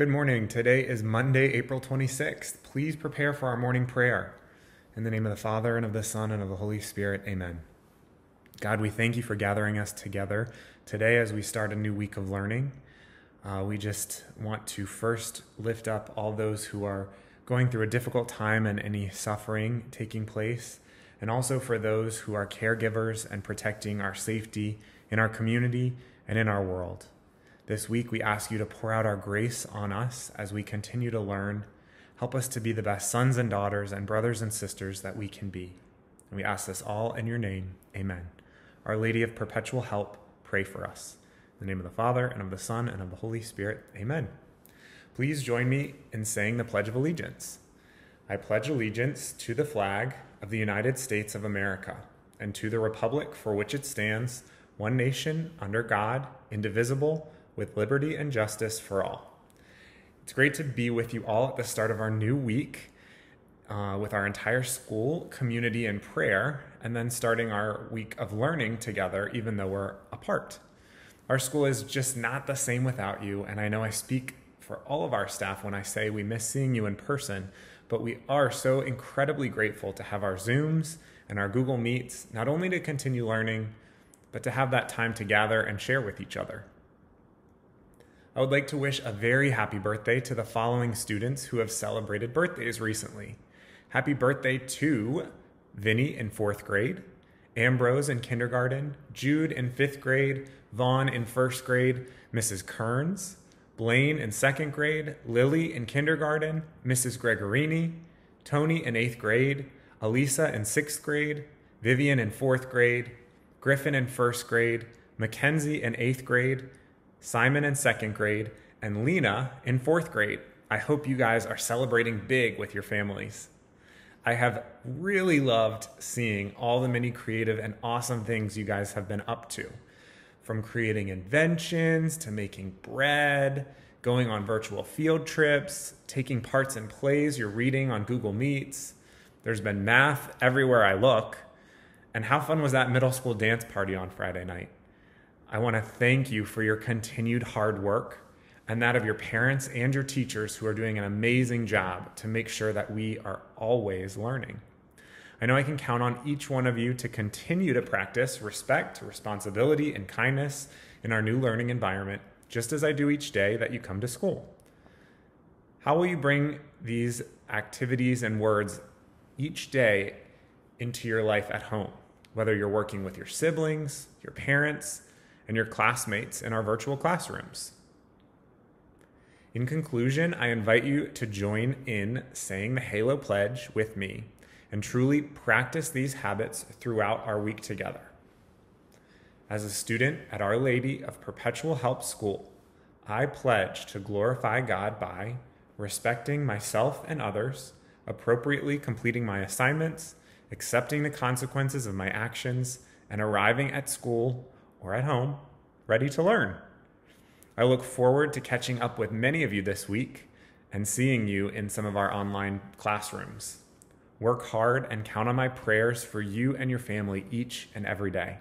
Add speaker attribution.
Speaker 1: Good morning. Today is Monday, April 26th. Please prepare for our morning prayer. In the name of the Father, and of the Son, and of the Holy Spirit, amen. God, we thank you for gathering us together today as we start a new week of learning. Uh, we just want to first lift up all those who are going through a difficult time and any suffering taking place, and also for those who are caregivers and protecting our safety in our community and in our world. This week, we ask you to pour out our grace on us as we continue to learn. Help us to be the best sons and daughters and brothers and sisters that we can be. And we ask this all in your name. Amen. Our Lady of Perpetual Help, pray for us. In the name of the Father, and of the Son, and of the Holy Spirit. Amen. Please join me in saying the Pledge of Allegiance. I pledge allegiance to the flag of the United States of America and to the republic for which it stands, one nation, under God, indivisible with liberty and justice for all. It's great to be with you all at the start of our new week uh, with our entire school, community, and prayer, and then starting our week of learning together, even though we're apart. Our school is just not the same without you, and I know I speak for all of our staff when I say we miss seeing you in person, but we are so incredibly grateful to have our Zooms and our Google Meets, not only to continue learning, but to have that time to gather and share with each other. I would like to wish a very happy birthday to the following students who have celebrated birthdays recently. Happy birthday to Vinny in fourth grade, Ambrose in kindergarten, Jude in fifth grade, Vaughn in first grade, Mrs. Kearns, Blaine in second grade, Lily in kindergarten, Mrs. Gregorini, Tony in eighth grade, Elisa in sixth grade, Vivian in fourth grade, Griffin in first grade, Mackenzie in eighth grade, Simon in second grade, and Lena in fourth grade. I hope you guys are celebrating big with your families. I have really loved seeing all the many creative and awesome things you guys have been up to. From creating inventions to making bread, going on virtual field trips, taking parts in plays you're reading on Google Meets. There's been math everywhere I look. And how fun was that middle school dance party on Friday night? I want to thank you for your continued hard work and that of your parents and your teachers who are doing an amazing job to make sure that we are always learning. I know I can count on each one of you to continue to practice respect, responsibility, and kindness in our new learning environment, just as I do each day that you come to school. How will you bring these activities and words each day into your life at home? Whether you're working with your siblings, your parents, and your classmates in our virtual classrooms. In conclusion, I invite you to join in saying the Halo Pledge with me and truly practice these habits throughout our week together. As a student at Our Lady of Perpetual Help School, I pledge to glorify God by respecting myself and others, appropriately completing my assignments, accepting the consequences of my actions, and arriving at school or at home, ready to learn. I look forward to catching up with many of you this week and seeing you in some of our online classrooms. Work hard and count on my prayers for you and your family each and every day.